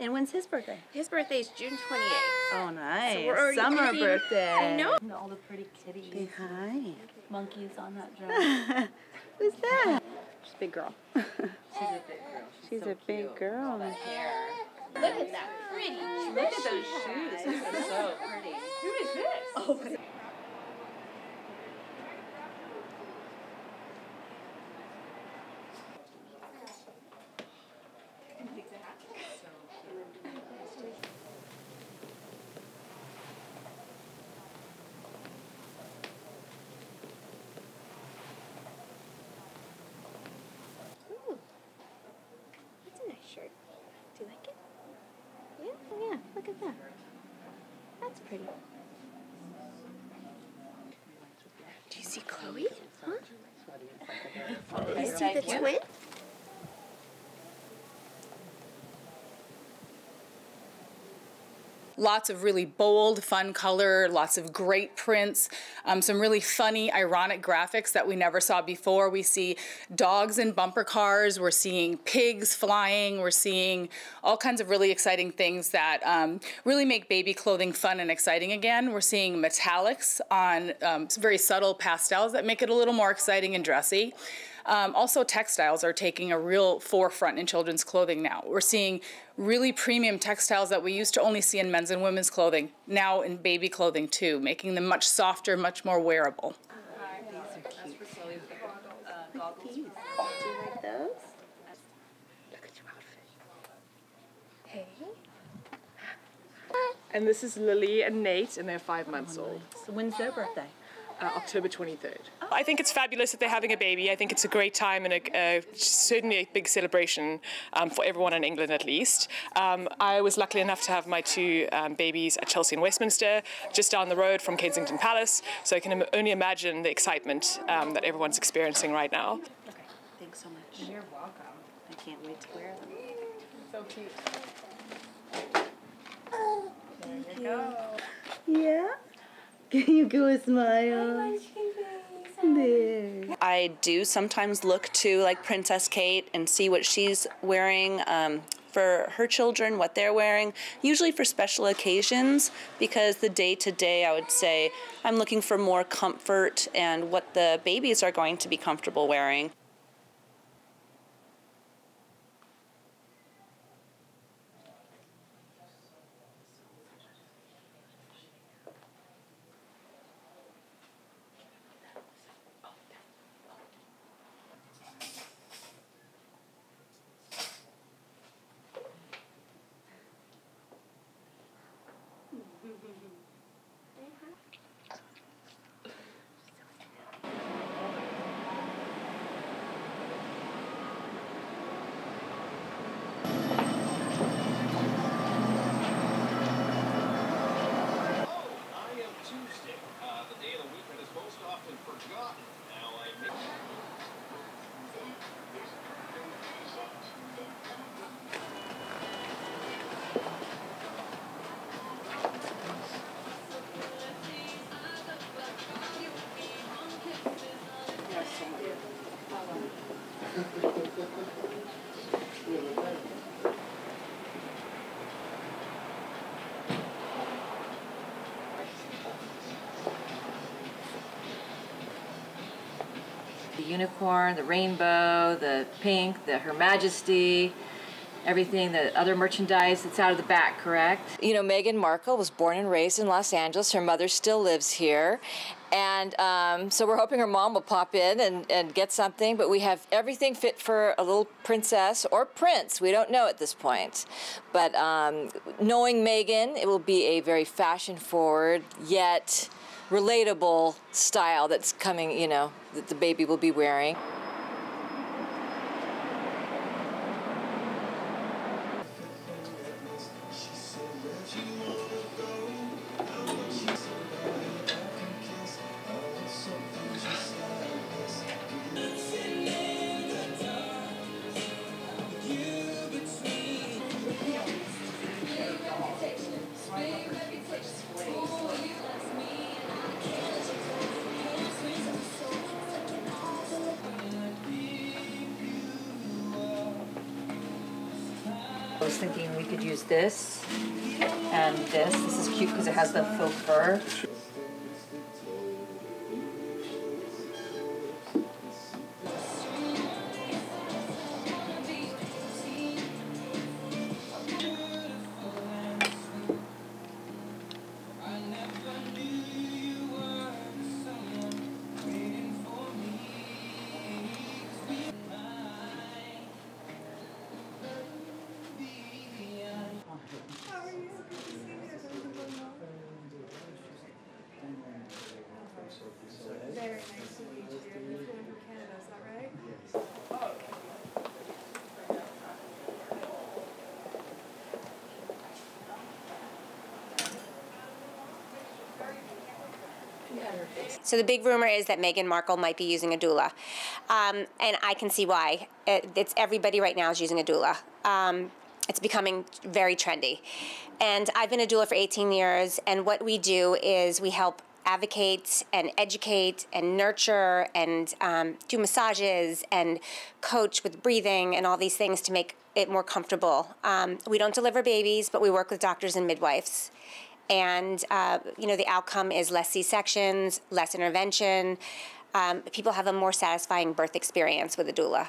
And when's his birthday? His birthday is June 28th. Oh, nice. we're Summer picking- birthday. I know. All the pretty kitties, Say hi. monkeys on that dress. Who's that? She's a big girl. She's a big girl. She's so a big cute. girl. All that hair. Look at that pretty. Look at those shoes. They're so pretty. Who is this? Ooh. That's a nice shirt. Do you like it? Yeah? Oh yeah, look at that. That's pretty. Do you see Chloe? Huh? You see the twin? Lots of really bold, fun color, lots of great prints, um, some really funny, ironic graphics that we never saw before. We see dogs in bumper cars, we're seeing pigs flying, we're seeing all kinds of really exciting things that um, really make baby clothing fun and exciting again. We're seeing metallics on um, very subtle pastels that make it a little more exciting and dressy. Um, also, textiles are taking a real forefront in children's clothing now. We're seeing really premium textiles that we used to only see in men's and women's clothing, now in baby clothing too, making them much softer, much more wearable. Do you like those? Look at your outfit. Hey. And this is Lily and Nate, and they're five months old. So when's their birthday? Uh, October 23rd. I think it's fabulous that they're having a baby. I think it's a great time and a, uh, certainly a big celebration um, for everyone in England, at least. Um, I was lucky enough to have my two um, babies at Chelsea and Westminster, just down the road from Kensington Palace. So I can im- only imagine the excitement um, that everyone's experiencing right now. Okay, thanks so much. You're welcome. I can't wait to wear them. So cute. Can you give a smile? There. I do sometimes look to like Princess Kate and see what she's wearing um, for her children, what they're wearing, usually for special occasions, because the day to day, I would say, I'm looking for more comfort and what the babies are going to be comfortable wearing. The unicorn, the rainbow, the pink, the Her Majesty, everything, the other merchandise that's out of the back, correct? You know, Meghan Markle was born and raised in Los Angeles. Her mother still lives here. And um, so we're hoping her mom will pop in and, and get something. But we have everything fit for a little princess or prince. We don't know at this point. But um, knowing Meghan, it will be a very fashion forward yet relatable style that's coming, you know, that the baby will be wearing. Thinking we could use this and this. This is cute because it has the faux fur. So the big rumor is that Meghan Markle might be using a doula, um, and I can see why. It, it's everybody right now is using a doula. Um, it's becoming very trendy, and I've been a doula for 18 years. And what we do is we help advocate and educate and nurture and um, do massages and coach with breathing and all these things to make it more comfortable. Um, we don't deliver babies, but we work with doctors and midwives and uh, you know the outcome is less c-sections less intervention. Um, people have a more satisfying birth experience with a doula